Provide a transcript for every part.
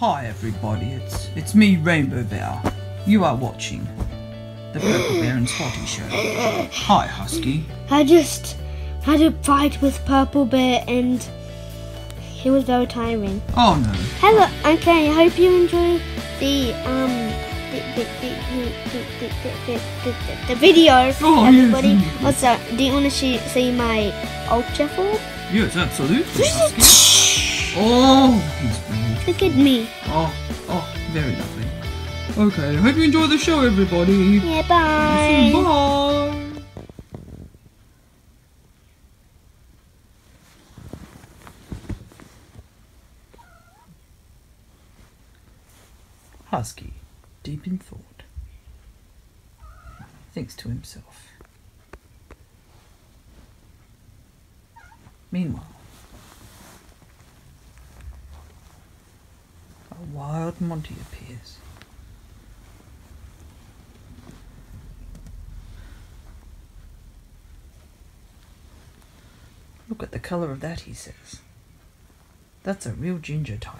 Hi everybody, it's it's me, Rainbow Bear. You are watching the Purple Bear and Spotty Show. Hi, Husky. I just had a fight with Purple Bear and it was very tiring. Oh no. Hello, okay, I hope you enjoy the um the the the the, the, the, the, video, Oh, everybody. yes. Also, do you want to see, see my ultra form? Yes, absolutely. Oh. Look at me. Oh, oh, very lovely. Okay, hope you enjoy the show, everybody. Yeah, bye. Bye. Husky, deep in thought, thinks to himself. Meanwhile, a wild Monty appears. Look at the colour of that, he says. That's a real ginger type.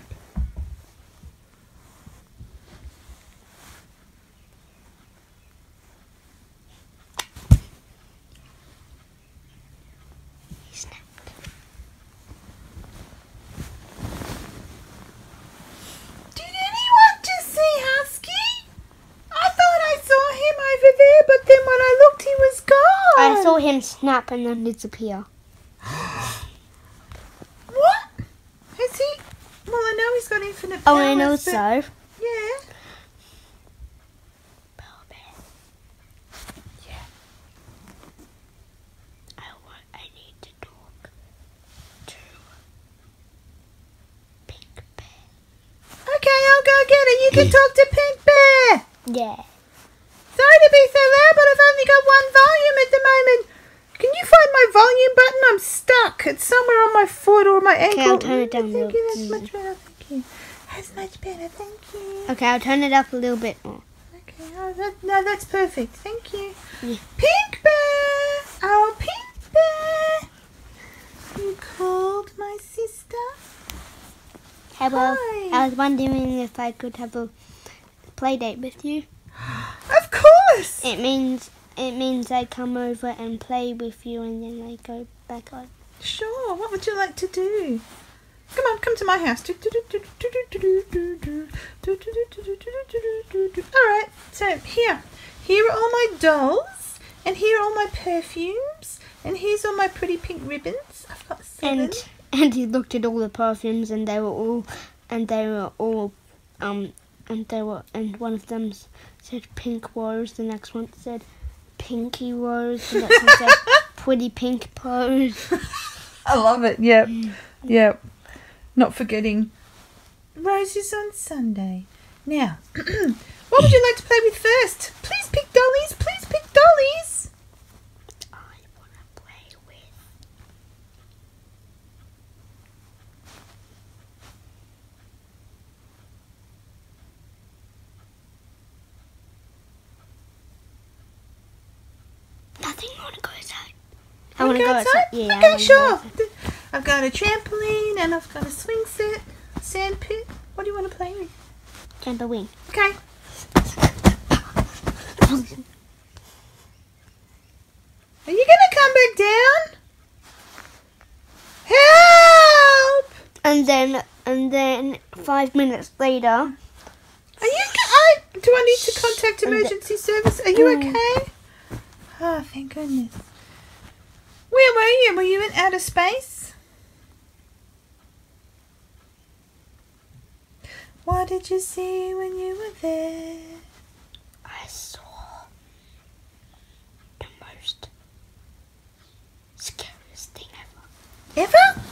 Did anyone just see Husky? I thought I saw him over there, but then when I looked, he was gone. I saw him snap and then disappear. What? Has he? Well, I know he's got infinite Oh, powers. and but- also, Yeah. I want. I need to talk to Pink Bear. Okay, I'll go get it. You can talk to Pink Bear. Yeah. Sorry to be so loud, but I've only got one volume at the moment. Can you find my volume button? I'm stuck. It's somewhere on my foot or my ankle. I'll turn it down Thank you. That's much better. Thank you. That's much better. Thank you. Okay, I'll turn it up a little bit more. Okay. Oh, that, no, that's perfect. Thank you. Yeah. Pink Bear. Oh, Pink Bear. You called my sister. Hello. Hi. I was wondering if I could have a play date with you. Of course. It means it means I come over and play with you, and then I go back on. Sure. What would you like to do? Come on, come to my house. All right. So here, here are all my dolls, and here are all my perfumes, and here's all my pretty pink ribbons. I've got seven. And and he looked at all the perfumes, and they were all and they were all um and they were and one of them said pink rose, the next one said pinky rose, the next one said pretty pink pose. I love it. Yep. Yep. Not forgetting roses on Sunday. Now, what would you like to play with first? Please pick dollies. Please pick dollies. I wanna play with. Nothing. I wanna go outside. I wanna Wanna go outside. Yeah. Okay, sure. I've got a trampoline and I've got a swing set, sand pit. What do you want to play with? Trampoline. Okay. Are you gonna come back down? Help! And then, and then five minutes later, Are you? I do I need to contact emergency service? Are you Mm. okay? Oh, thank goodness. Where were you? Were you in outer space? What did you see when you were there? I saw the most scariest thing ever. Ever?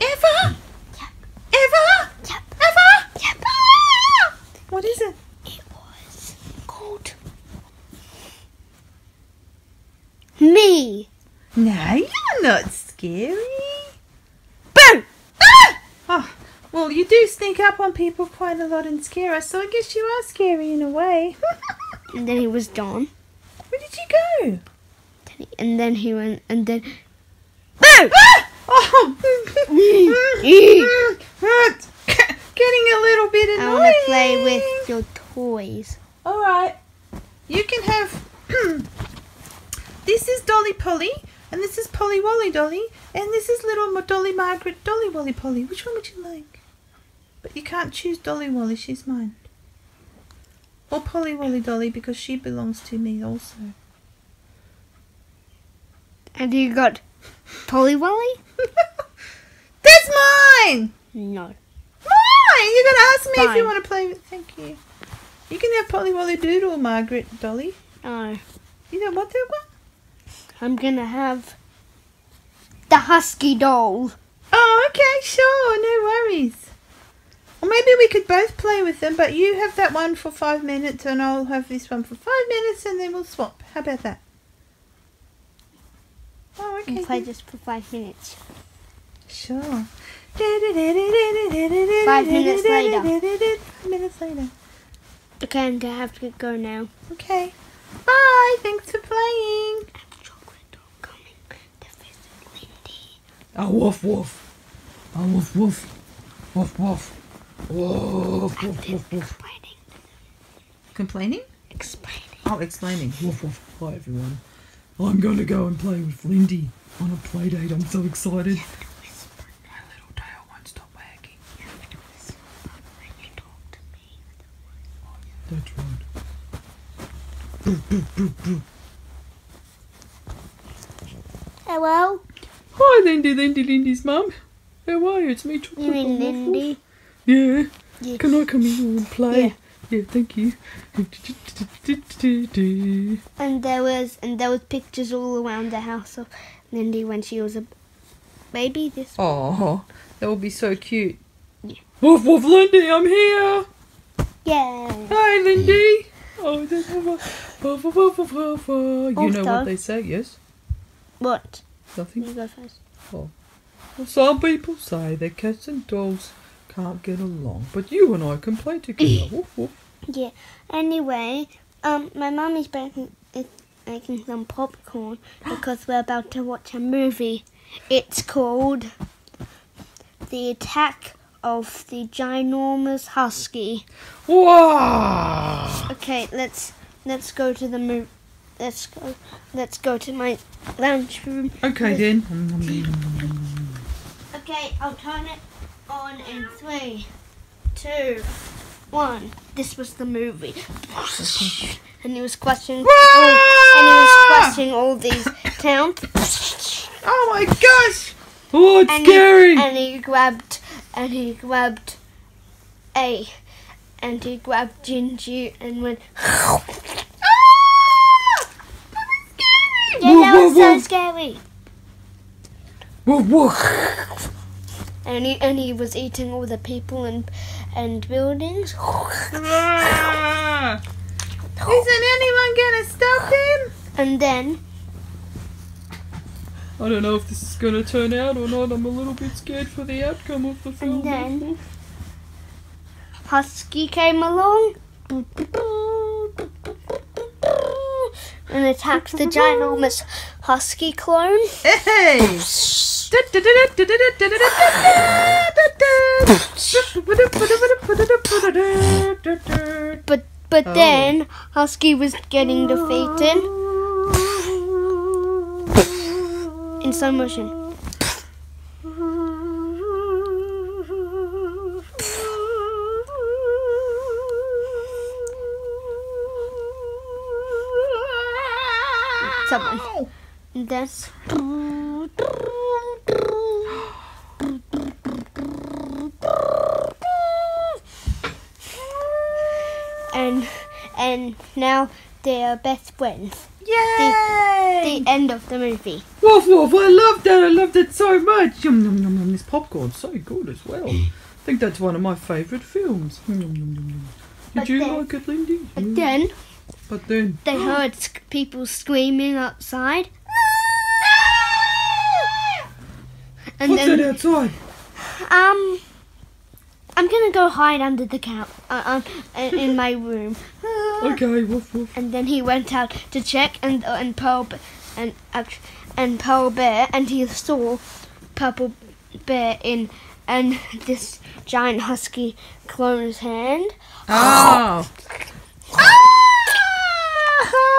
Ever? Yep. Ever? Yep. Ever? Yep. Ah! What is it? It was called me. No, you're not scary. Boom. Ah! Oh, well, you do sneak up on people quite a lot and scare us, so I guess you are scary in a way. And then he was gone. Where did you go? And then he- went. And then Oh! Getting a little bit then boom. want to play with your toys. All right. You can have. this is Dolly Polly, and this is Polly Wolly Dolly, and this is little Dolly Margaret Dolly Wolly Polly. Which one would you like? You can't choose Dolly Wally, She's mine. Or Polly Wally Dolly because she belongs to me also. And you got Polly Wolly? That's mine. No. Mine. You're gonna ask me if you want to play with. Thank you. You can have Polly Wally Doodle, Margaret Dolly. No. You don't want that one? I'm gonna have the Husky doll. Oh, okay, sure, no worries. Or maybe we could both play with them, but you have that one for five minutes and I'll have this one for five minutes and then we'll swap. How about that? Oh, okay. And play just for five minutes. Sure. Five minutes later. Five minutes later. Okay, I'm gonna have to go now. Okay. Bye. Thanks for playing. Chocolate doll coming to visit Lindy. Ah, woof woof. Ah, woof woof. Woof woof. Woof woof woof woof. Explaining. Complaining? Explaining. Oh, explaining. Woof woof. Hi everyone. I'm going to go and play with Lindy on a play date. I'm so excited. Whisper My little tail won't stop wagging. whisper when talk to me. That's right. Boo, boo, boo, boo. Hello? Hi, Lindy, Lindy, Lindy's mum. How are you? It's me, Chocolate. You mean Woof, woof. Lindy? Yeah. Yeah. Can I come in and play? Yeah. Yeah, thank you. And there was and there was pictures all around the house of Lindy when she was a baby. This Oh, that would be so cute. Woof woof, Lindy, I'm here. yeah. Hi, Lindy. Oh. You know what they say, yes? What? Nothing. You go first. Well, some people say they're cats and dogs can't get along, but you and I can play together. woof woof. Yeah. Anyway, um, my mum is making is making some popcorn because we're about to watch a movie. It's called The Attack of the Ginormous Husky. Wow! Okay, let's let's go to the movie. Let's go. Let's go to my lounge room. Okay then. Okay, I'll turn it on in three, two, one. This was the movie, and he was questioning, all, and he was questioning all these towns. Oh my gosh! Oh, it's and scary! He, and he grabbed, and he grabbed a, and he grabbed Gingy and went. Ah! Yeah, Whoa, that whoa, was so whoa. scary. woof woof. And he and he was eating all the people and and buildings. Isn't anyone gonna stop him? And then I don't know if this is gonna turn out or not. I'm a little bit scared for the outcome of the film. And then- Woof, woof. Husky came along and attacked the ginormous husky clone. Hey! But but Oh. then Husky was getting defeated in slow motion. And that's and and now they are best friends. Yay! The end of the movie. Woof woof, I love that, I loved that so much. Yum yum yum yum, this popcorn's so good as well. I think that's one of my favourite films. Yum, yum, yum, yum, yum. Did But you then- like it, Lindy? But Mm. then But then, they heard people screaming outside. And what's that then outside? um I'm gonna go hide under the couch uh, um, in in my room. Okay, woof woof. And then he went out to check, and uh, and Pearl and act- and Pearl Bear, and he saw Purple Bear in and this giant husky clone's hand, Oh.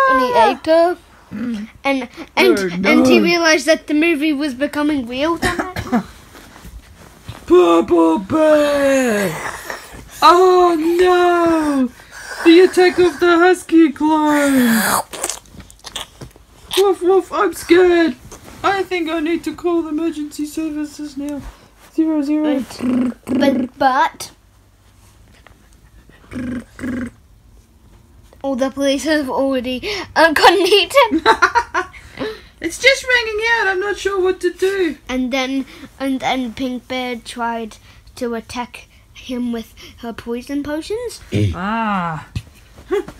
and he ate her. And and Oh, and he realized that the movie was becoming real. Purple Bear! Oh no! The attack of the Husky clone! Woof woof, I'm scared! I think I need to call the emergency services now. Zero zero. but but all the police have already um, connected. It's just ringing out, I'm not sure what to do. And then and then Pink Bear tried to attack him with her poison potions. Ah. And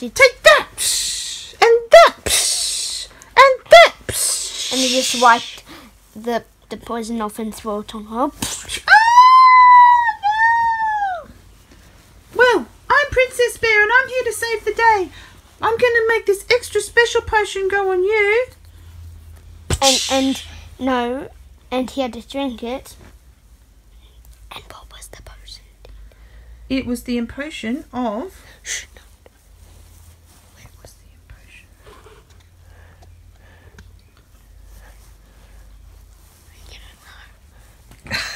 he, Take that! And that! And that! And he just wiped the the poison off and threw it on her. Oh, no! Well, I'm Princess Bear and I'm here to save the day. I'm going to make this extra special potion go on you. And and no, and he had to drink it. And what was the potion? It was the potion of. Shh, no. Where was the potion?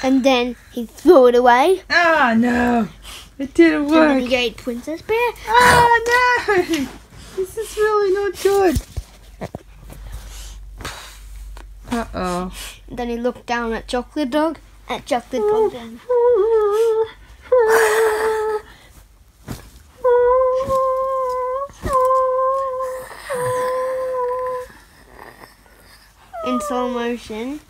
And then he threw it away. Ah, no. It didn't And work. he ate Princess Bear. Ah, no. This is really not good. Uh oh. Then he looked down at Chocolate Dog. At Chocolate Dog. Then. In slow motion.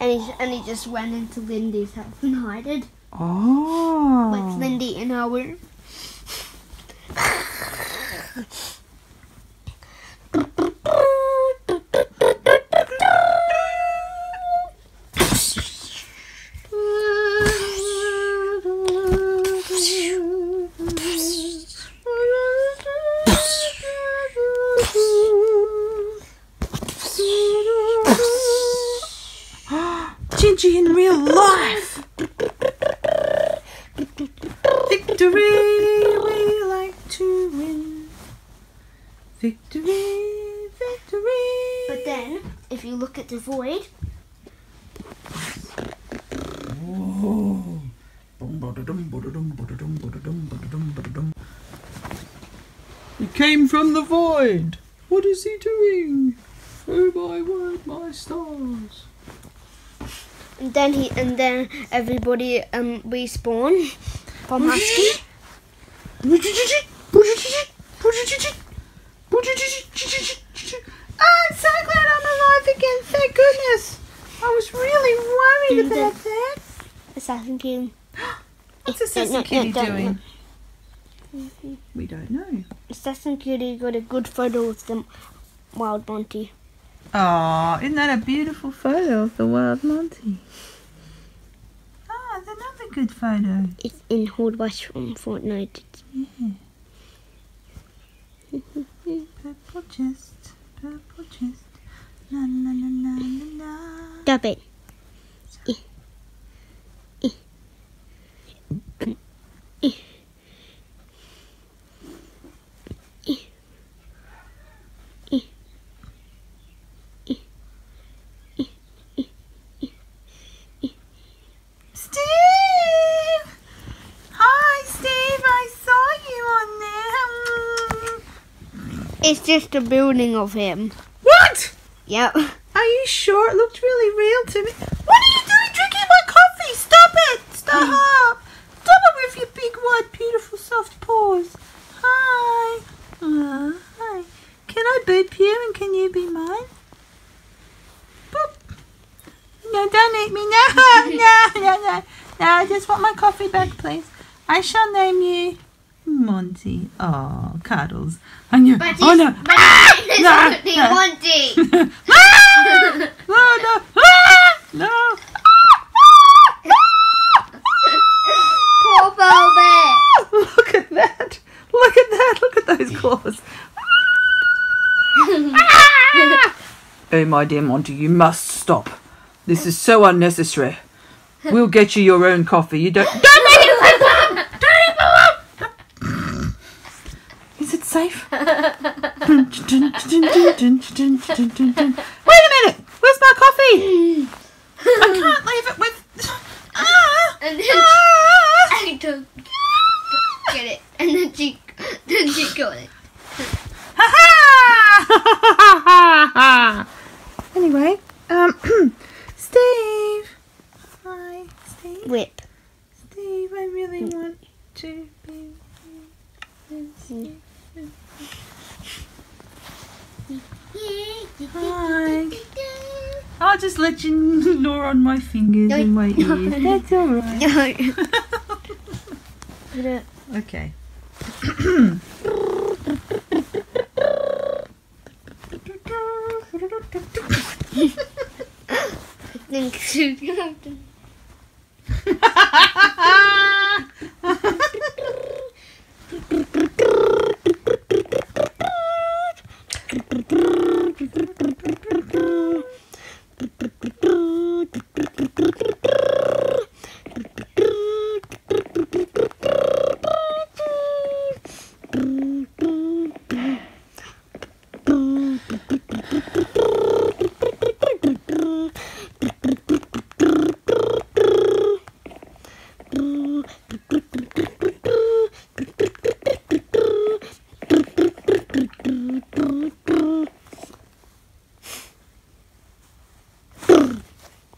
And he, and he just went into Lindy's house and hid. Oh. With Lindy in her room. He came from the void. What is he doing? Oh my word, my stars. and then he, and then everybody um respawn from Husky. I'm so glad I'm alive again, thank goodness. I was really worried And about that. Assassin King. What's Assassin no, no, Kitty don't- We don't know. Assassin Cutie got a good photo of the wild Monty. Oh, isn't that a beautiful photo of the wild Monty? Ah, it's another good photo. It's in Horde from Fortnite. Yeah. Purple chest, purple chest. La la la la la. Stop it. Steve! Hi, Steve. I saw you on there. It's just a building of him. What? Yep. Are you sure? It looked really real to me. What are you doing drinking my coffee? Stop it! Stop! Stop it with your big, wide, beautiful, soft paws. Hi. Uh, hi. Can I boop you and can you be mine? Boop. No, don't eat me. No, no, no, no. No, I just want my coffee back, please. I shall name you Monty. Oh, cuddles. I knew. oh, no. it's no, only no. Monty. Ah! No, no, ah! no. Poor Bear. Look at that. Look at that. Look at those claws. Oh, my dear Monty, you must stop. This is so unnecessary. We'll get you your own coffee. You don't. Don't make it like that! Is it safe? Wait a minute! Where's my coffee? I can't leave it with. Ah! And then Ah! I took get it, and then she then she got it. Anyway, um, Steve. Hi, Steve. Whip. Steve, I really want to be. with you. Hi. I'll just let you gnaw on and my ears. That's alright. Okay. I think she's gonna have to.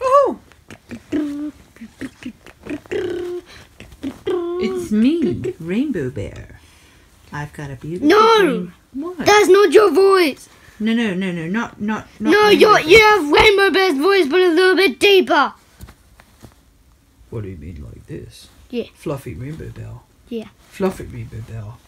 Oh! It's me, Rainbow Bear. I've got a beautiful. No! rain- What? That's not your voice. No, no, no, no, not, not, not. No, you Bear. you have Rainbow Bear's voice, but a little bit deeper. What do you mean like this? Yeah. Fluffy Rainbow Bell. Yeah. Fluffy Rainbow Bell.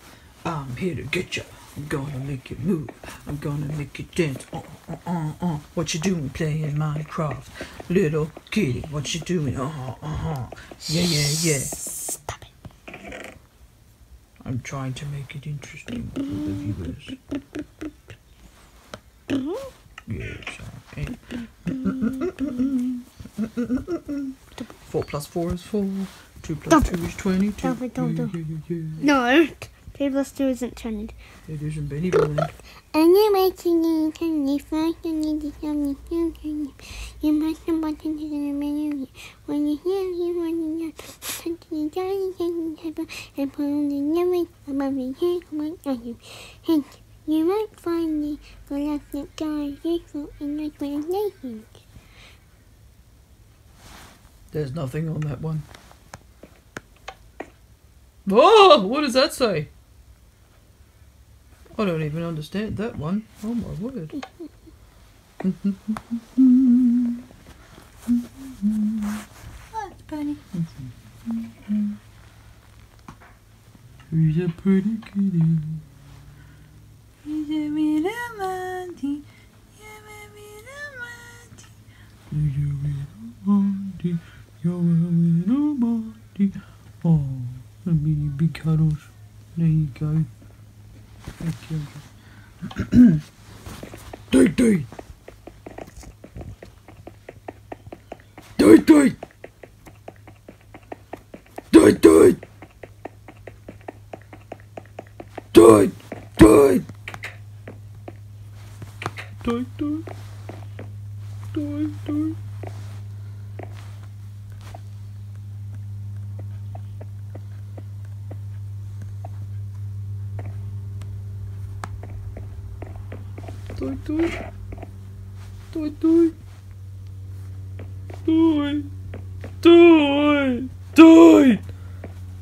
I'm here to get ya. I'm gonna make you move. I'm gonna make you dance. Uh, uh, uh, uh. What you doing playing Minecraft? Little kitty, what you doing? Uh huh, uh. Yeah, yeah, yeah. Stop it. I'm trying to make it interesting for the viewers. Yes, okay. Four plus four is four. Two plus Stop two is twenty-two. Stop it, don't yeah, do yeah, yeah, yeah. No. Two plus two isn't twenty. It isn't Benny Boy. And you're making it twenty five, you need to tell me something. You must have button to the menu. When you hear you want to know, darling can happen and put on above the head. Come on, you. You might find the galactic guy useful in your translations. There's nothing on that one. Oh, what does that say? I don't even understand that one. Oh my word. Oh, That's funny. He's a pretty kitty. He's a little monkey. You're a little monkey. He's a little Monty. You're a little Monty. Oh, let me big cuddles. There you go. Thank you. Date, date. Date, date. Date, date. Date, date. Date, date. Date, date. Doi, doi. Doi, doi. Doi. Doi. Doi.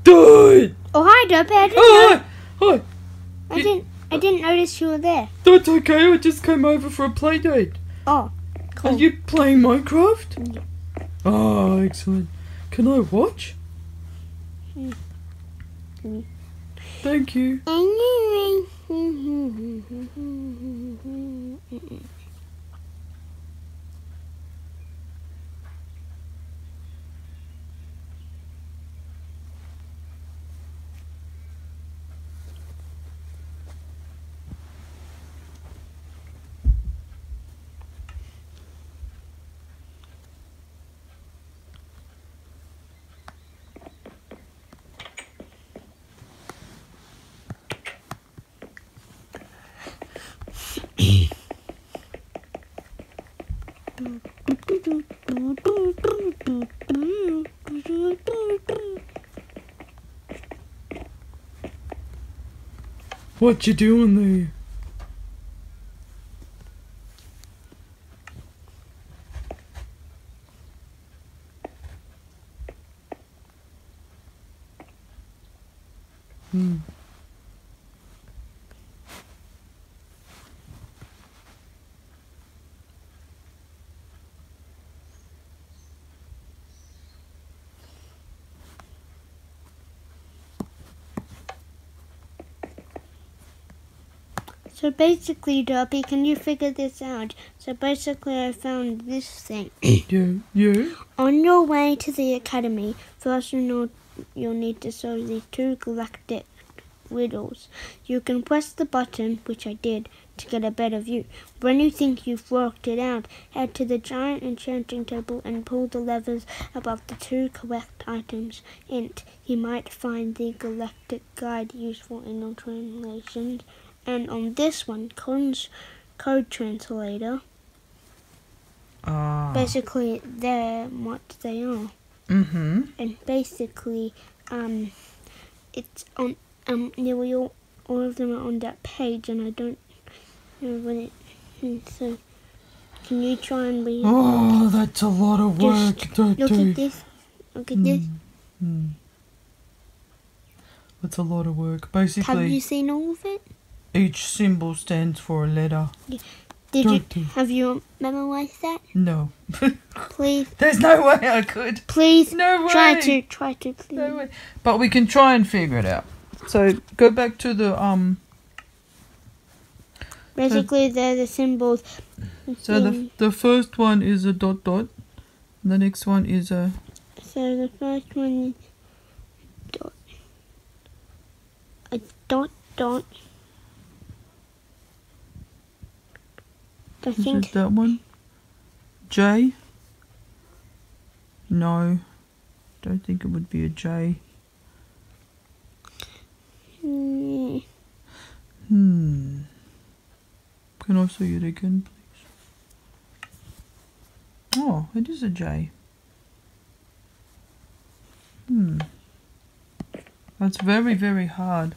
Doi. Oh hi, Dopey. I didn't Hi. Hi. know. I didn't. I didn't notice you were there. That's okay. I just came over for a play date. Oh, Are you playing Minecraft? Oh, excellent. Can I watch? Mm. Thank you. Anyway. What you doing there? So basically, Derby, can you figure this out? So basically, I found this thing. Yeah, yeah. On your way to the academy, first you know you'll need to solve the two galactic riddles. You can press the button, which I did, to get a better view. When you think you've worked it out, head to the giant enchanting table and pull the levers above the two correct items it. You might find the galactic guide useful in your translations. And on this one, Colin's code translator. Ah. Basically, they're what they are Mm-hmm. and basically um it's on um nearly all, all of them are on that page and I don't know when it so can you try and read Oh, that's a lot of work, Just to look do. at this look at this Hmm. That's a lot of work. Basically, have you seen all of it each symbol stands for a letter. did you have you memorized that No. please There's no way I could. please No way. try to try to please No way. But we can try and figure it out. So go back to the um. basically they're the symbols So the the first one is a dot dot. The next one is a so the first one is dot a dot dot I is think it that one? J. No, don't think it would be a J. mm, Hmm. Can I see it again, please? Oh, it is a J. Hmm. That's very, very hard.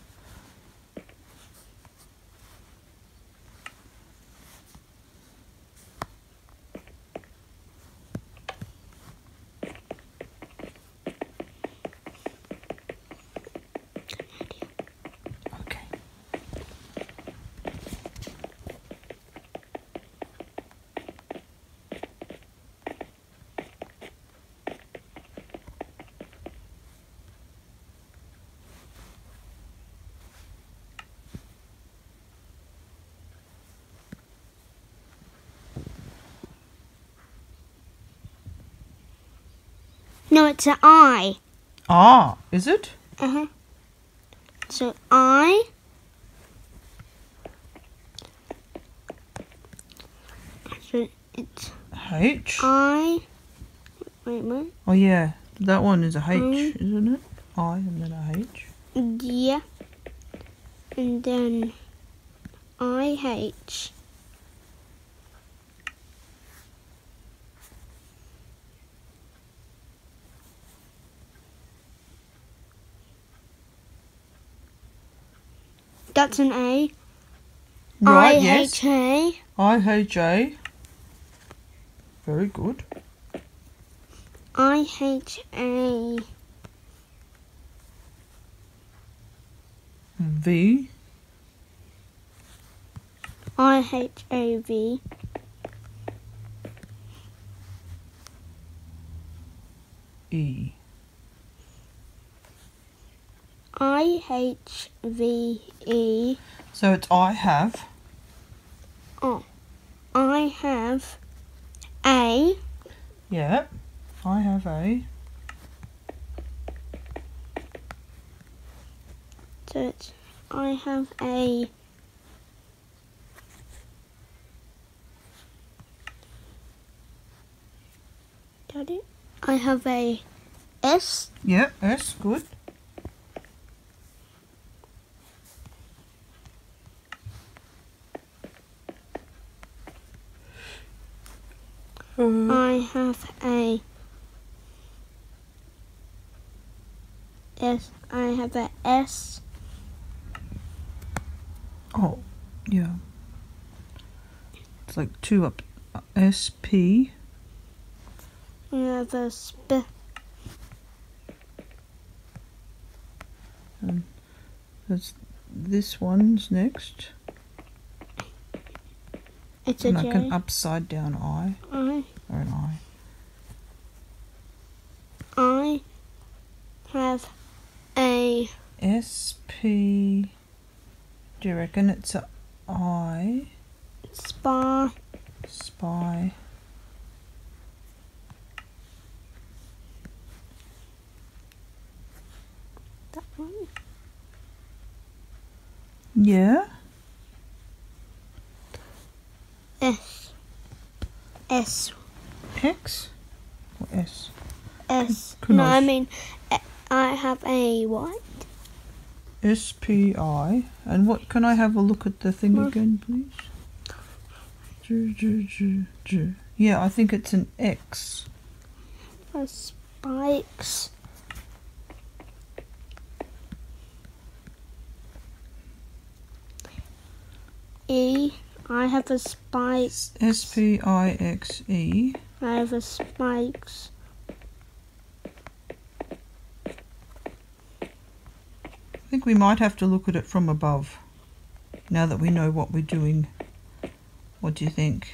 No it's an I Ah, is it? uh-huh so I so it's H? I wait a minute Oh, yeah. That one is a H, Mm. isn't it? I and then a H. yeah and then I H That's an A. Right, I yes. H A. I H A. Very good. I H A. V. I H A V. E. I H V E. So it's I have. Oh, I have A. Yeah. I have a. So it's I have a. Got it? I have a S. Yeah, S. Good. Uh, I have a S. I have a S. Oh, yeah. It's like two up. S P. Yeah, a sp. And That's this one's next. It's a like J. an upside down I I or an I. I have a S P. Do you reckon it's a I? spa. Spy. That one. Yeah. S. S. X. Or S. S. No, I mean, eh, I have a what? S P I. And what can I have a look at the thing What? again, please? J, J, J, J. Yeah, I think it's an X. A spikes. E. I have a spike. S P I X E. I have a spikes. I think we might have to look at it from above. Now that we know what we're doing. What do you think?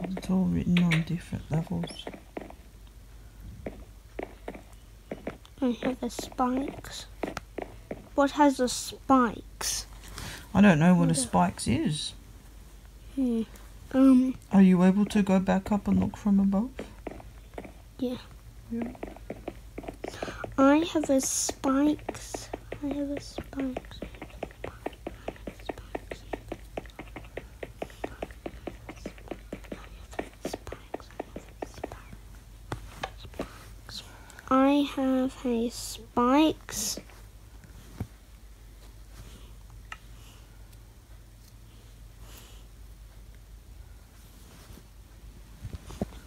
It's all written on different levels. I have a spikes. What has a spikes? I don't know what a spikes is. Hmm. Um. Are you able to go back up and look from above? Yeah. Yeah. I have a spikes. I have a spikes. I have a spikes.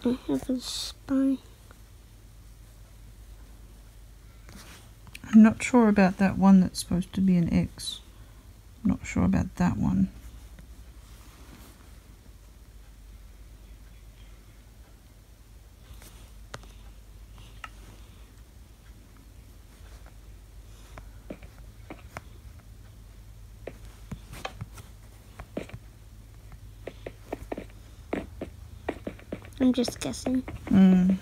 I have a spike. I'm not sure about that one that's supposed to be an X. Not sure about that one. Just guessing. Mm.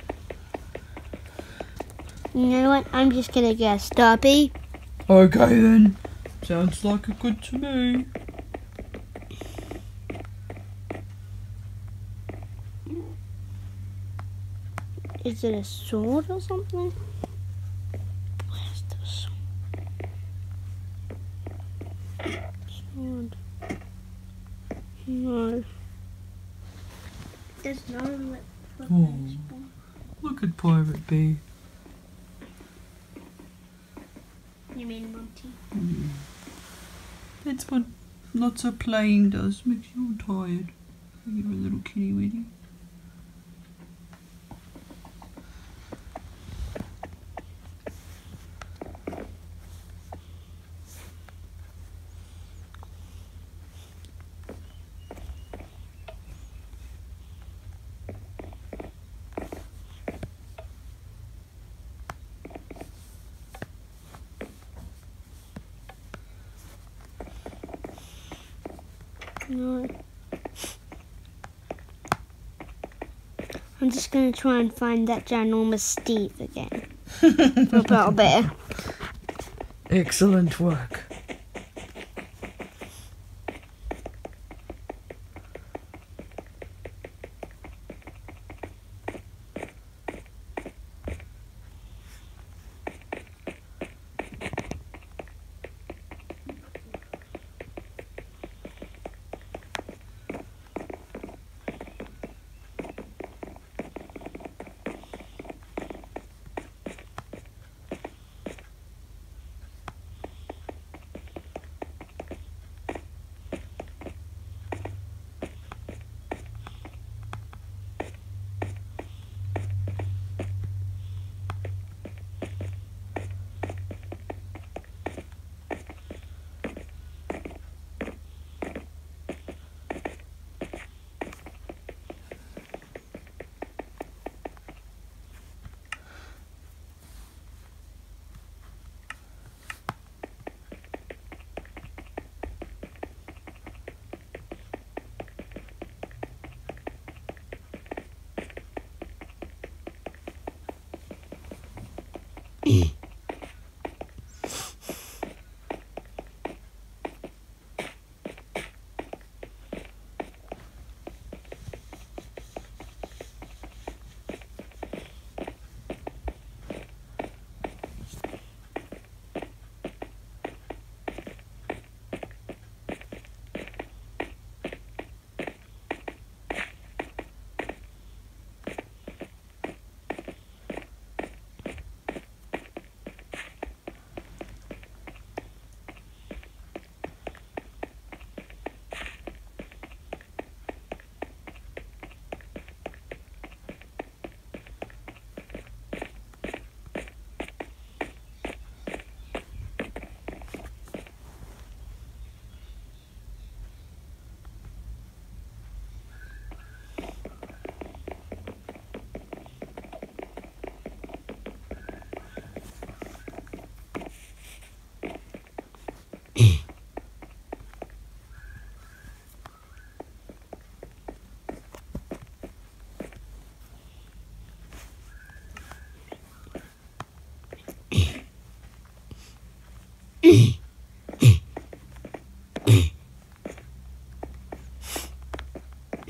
You know what? I'm just gonna guess. Derby. okay then. Sounds like a good to me. Is it a sword or something? Where's the sword? Sword. No. There's no lip. Oh. Look at Pirate B. You mean Monty? Hmm. That's what lots of playing does. Makes you all tired. You're a little kitty witty. No. I'm just gonna try and find that ginormous Steve again. For a little bit. Excellent work.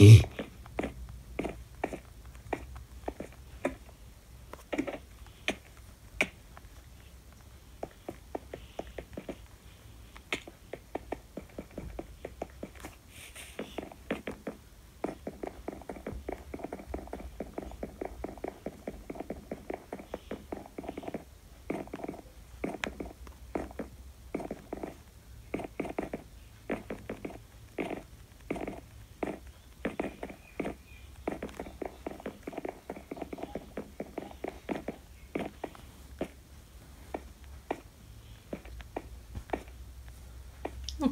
Mm.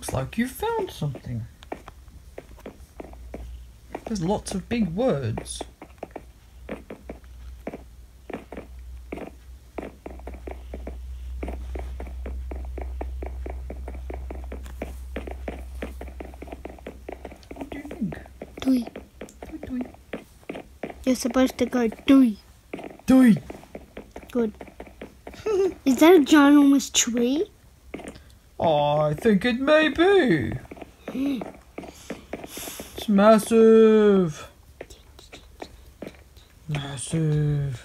Looks like you found something. There's lots of big words. What do you think? Doi. Doi, doi. You're supposed to go doi. Doi. Good. Is that a ginormous tree? I think it may be. It's massive. Massive.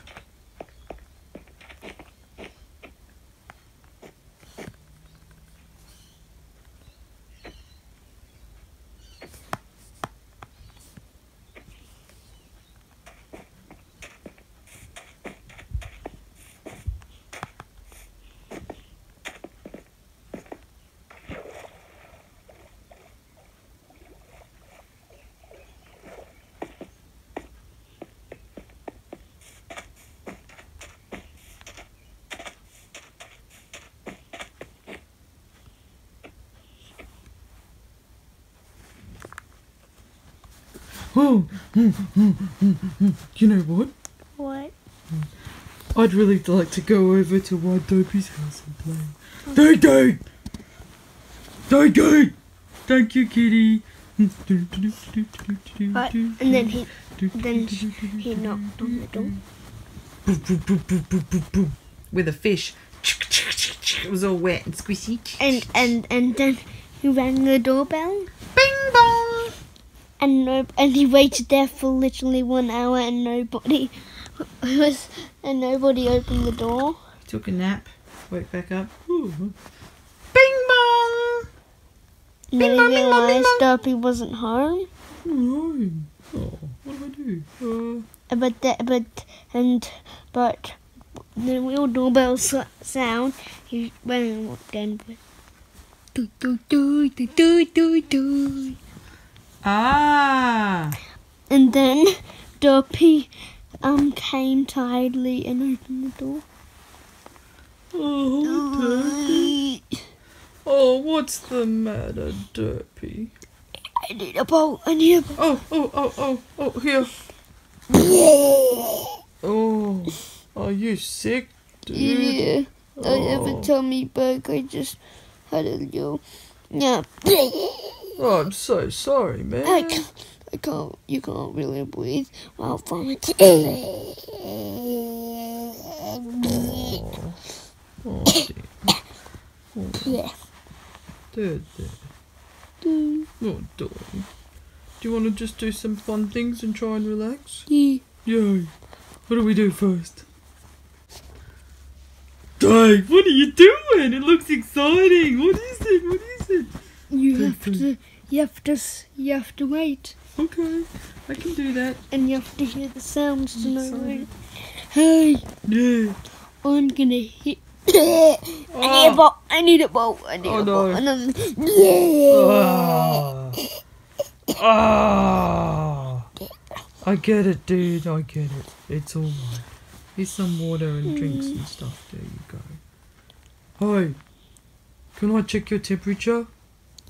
Oh, mm, mm, mm, mm. you know what? What? I'd really like to go over to Wild Dopey's house and play. Thank you! Thank you! Thank you, kitty! What? And then he, then he knocked on the door. Boop, boop, boop, boop, boop, boop, boop. With a fish. It was all wet and squishy. And and and then he rang the doorbell. Bing bong! And no, and he waited there for literally one hour, and nobody was, and nobody opened the door. Took a nap. Woke back up. Oh, Bing bong! And then Bing bong, he bing bong, bing realised. Dopey wasn't home. no. Oh, what do I do? Uh, But that, but and but the real doorbell sound. He went and walked in. Do do do do do do do. Ah! And then Dopey um came tidily and opened the door. oh, Derpy. Oh, what's the matter, Derpy? I need a bowl. I need a bowl. Oh, oh, oh, oh, oh, here. Oh, are you sick, dude? Yeah, I have Oh. a tummy bug. I just had a little. Yeah. Oh, I'm so sorry, man. I can't. I can't. You can't really breathe while vomiting. Oh, dear. yeah. There, there. Mm, Oh, darling. Do you want to just do some fun things and try and relax? Yeah. Yay. What do we do first? Dave, what are you doing? It looks exciting. What is it? What is it? You have to. You have to. You have to wait, Okay, I can do that. and you have to hear the sounds to know. Sorry. Hey, Yeah. I'm gonna hit. I need a Oh. bowl. I need a bowl. I need Oh, a bowl. no. Yeah. Ah. Ah. I get it, dude. I get it. It's alright. Here's some water and drinks and stuff. There you go. Hi. Can I check your temperature?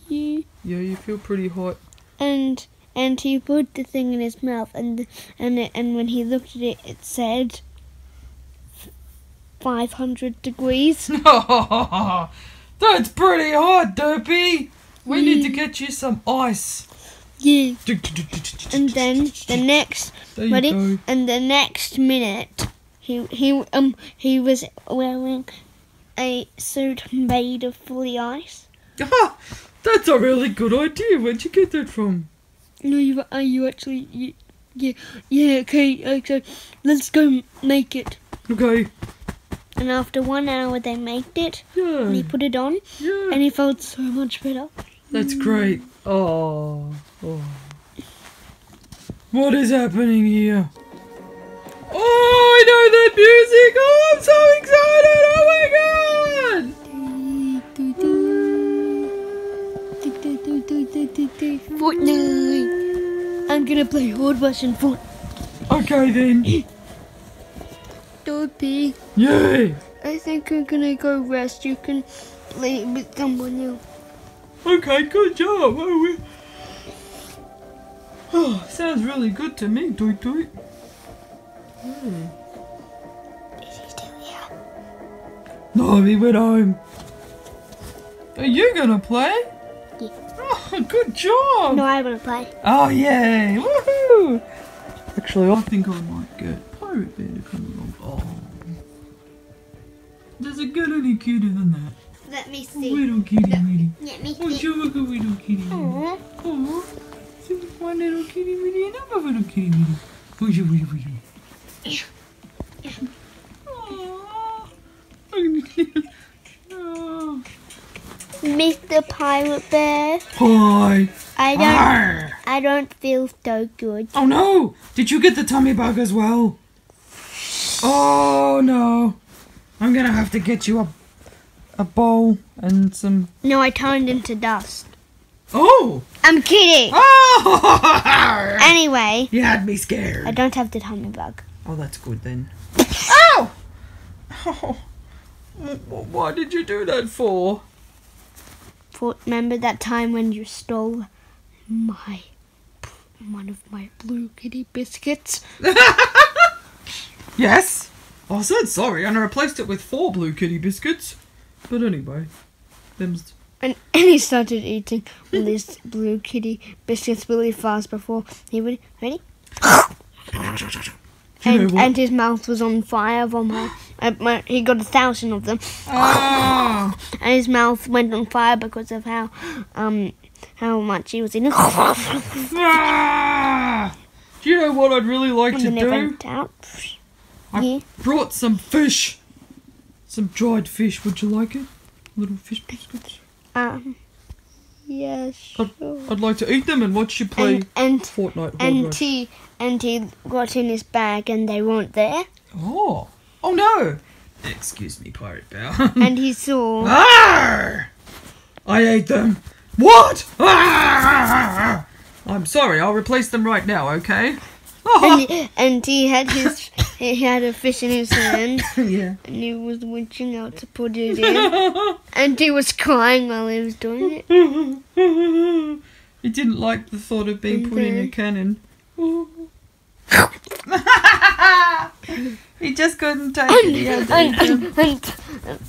Yeah. Yeah, you feel pretty hot. and and he put the thing in his mouth and and it, and when he looked at it it said 500 degrees That's pretty hot, Dopey. We need to get you some ice. yeah and then the next There ready go. and the next minute he he um he was wearing a suit made of fully ice that's a really good idea. Where'd you get that from? No, you are you actually you, yeah yeah okay okay. Let's go make it. Okay. And after one hour, they made it. Yeah. And he put it on, yeah. and he felt so much better. That's great. Oh. oh. What is happening here? Oh, I know that music. Oh, I'm so excited. Oh my god. Fortnite. I'm gonna play Horde Rush and Fortnite. Okay then. Dorothy, Yay. I think I'm gonna go rest. You can play with someone else. Okay, good job. Oh, we... oh sounds really good to me, Toot Toot. Hmm. Is he still here? No, he went home. Are you gonna play? Oh, good job. No, I wanna play. Oh, yay! Woohoo! Actually, I think I might get Pirate Bear to come along. Oh. Does it get any cuter than that? Let me oh, see. Little kitty Minnie. Let me see. Oh, you look a little kitty Minnie. Aww. Oh, one little kitty Minnie, another little kitty Minnie. Push it, push it, push it. Aww. Oh. Mr. Pirate Bear, Hi. I don't, Arr. I don't feel so good. Oh no! Did you get the tummy bug as well? Oh no! I'm gonna have to get you a a bowl and some. No, I turned into dust. Oh! I'm kidding. Oh! Anyway, you had me scared. I don't have the tummy bug. Oh, that's good then. Ow! Oh. Wh- Why did you do that for? Remember that time when you stole my one of my blue kitty biscuits? Yes. I said sorry and I replaced it with four blue kitty biscuits. But anyway, them's And, and he started eating all these blue kitty biscuits really fast before he would ready. And, and his mouth was on fire from her. Uh, he got a thousand of them, Ah! and his mouth went on fire because of how um how much he was eating. and Ah! Do you know what I'd really like to do? I Yeah. brought some fish. Some dried fish. Would you like it? Little fish biscuits. Um. Yes. I'd, sure. I'd like to eat them and watch you play And and Fortnite. and he and he got in his bag and they weren't there. Oh. Oh no. Excuse me, Pirate Bear. and he saw Arr! I ate them. What? Arr! I'm sorry. I'll replace them right now. Okay. and he, and he had his he had a fish in his hand yeah. and he was reaching out to put it in and he was crying while he was doing it. he didn't like the thought of being put in a Mhm. cannon. he just couldn't take it. He had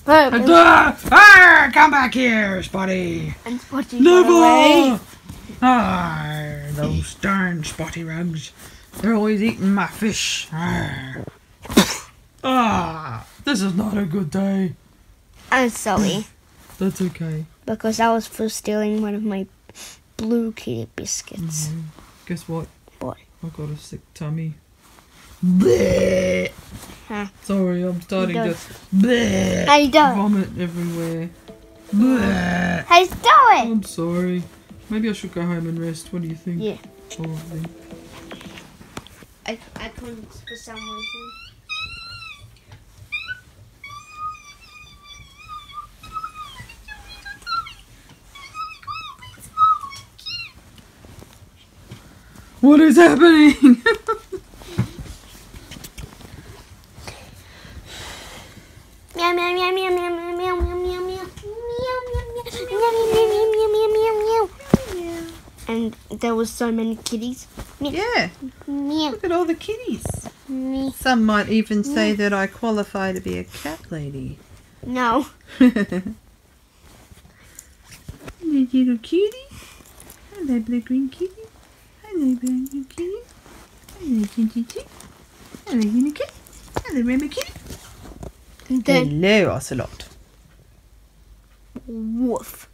Ah, ah, come back here, Spotty. and Spotty. Never. Ah, those darn spotty rugs. They're always eating my fish. Ah. this is not a good day. I'm sorry That's okay. because I was for stealing one of my blue kitty biscuits. Mhm. Guess what? What? I got a sick tummy. Bleh. Huh. Sorry, I'm starting to bleh, How you doing? vomit everywhere. Bleh. How you doing? I'm sorry. Maybe I should go home and rest. What do you think? Yeah. Probably. I, I couldn't for some reason. What is happening? Meow meow meow meow meow meow meow meow meow meow meow meow meow meow meow meow And there was so many kitties. Yeah, Meow look at all the kitties. meow. Some might even say that I qualify to be a cat lady. No. the little kitty. Hello, blue green kitty. Hello, brown green kitty. Hello, ginger kitty. Hello, kitty. Hello, rainbow kitty. Hello, Ocelot. woof.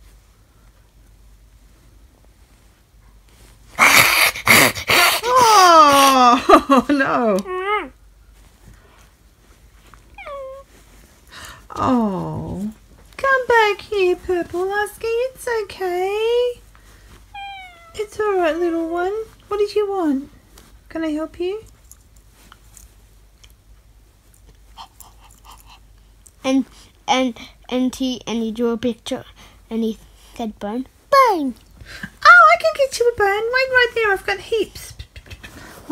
Oh no. Oh. Come back here, Purple Husky. It's okay. It's alright, little one. What did you want? Can I help you? And and and he and he drew a picture and he said bone. Bone. Oh, I can get you a bone. Wait right there. I've got heaps.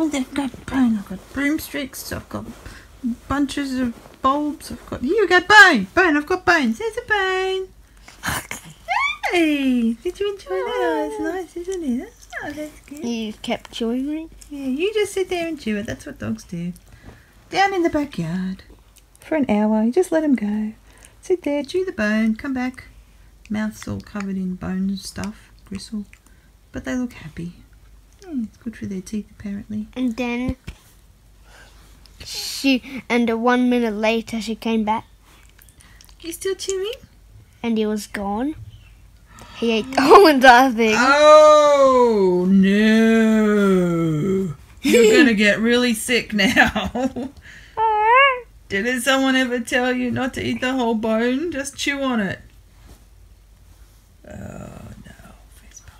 Oh, I've got bone. I've got broomsticks. I've got bunches of bulbs. I've got. Here you go, bone. Bone. I've got bones. There's a bone. Hey, did you enjoy that? Oh, it's nice, isn't it? Oh, that's good. He kept chewing it. Yeah, you just sit there and chew it. That's what dogs do. Down in the backyard. For an hour. You just let them go. Sit there, chew the bone, come back. Mouth's all covered in bone and stuff, gristle. But they look happy. Yeah, it's good for their teeth, apparently. And then she and one minute later she came back You still chewing? and he was gone. He ate the whole entire thing. Oh, no. You're going to get really sick now. Didn't someone ever tell you not to eat the whole bone? Just chew on it. Oh, no. Face palm.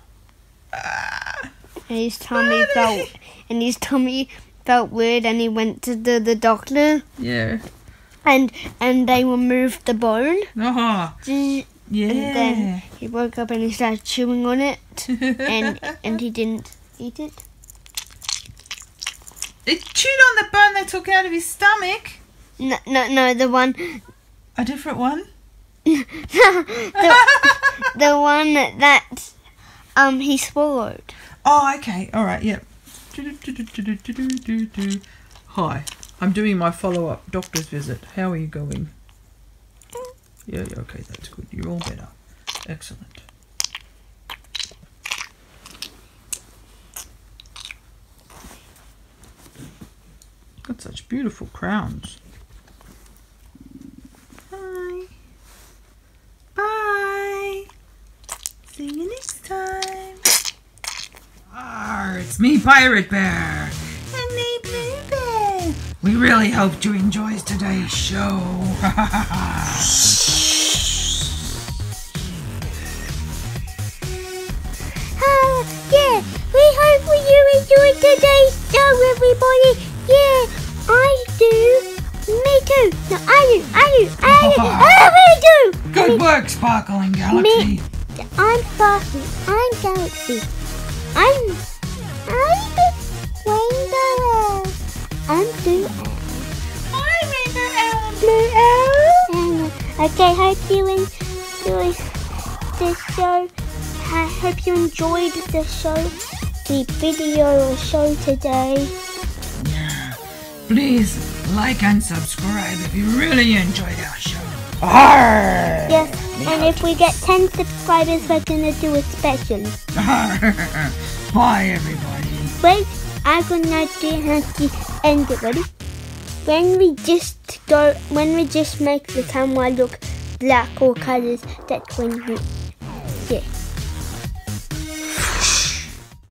Ah. And his tummy felt and his tummy felt weird and he went to the, the doctor Yeah. and and they removed the bone. Oh, And yeah. And then he woke up and he started chewing on it and and he didn't eat it. it chewed on the bone they took out of his stomach. No no no the one A different one? the, the one that um he swallowed. Oh, okay. All right. Yep. Hi. I'm doing my follow-up doctor's visit. How are you going? Yeah, yeah, okay, that's good. You're all better. Excellent. Got such beautiful crowns. Bye. Bye. See you next time. Arr, it's me, Pirate Bear. And me, Blue Bear. We really hoped you enjoyed today's show. Uh, yeah, we hope you enjoyed today's show, everybody. Yeah, I do. Me too. No, I do. I do. I do. I really do. Good work, Sparkling Galaxy. Me, I'm Sparky. I'm Galaxy. I'm I'm Blue Hi, Owl. Blue Owl. Okay, hope you enjoyed the show. I hope you enjoyed the show, the video or show today. Yeah. Please like and subscribe if you really enjoyed our show. Yes, and if we get 10 subscribers, we're gonna do a special. Bye, everybody. Wait, I'm gonna do end it. Ready? When we just go, when we just make the camera look black or colors, that's when we, yeah.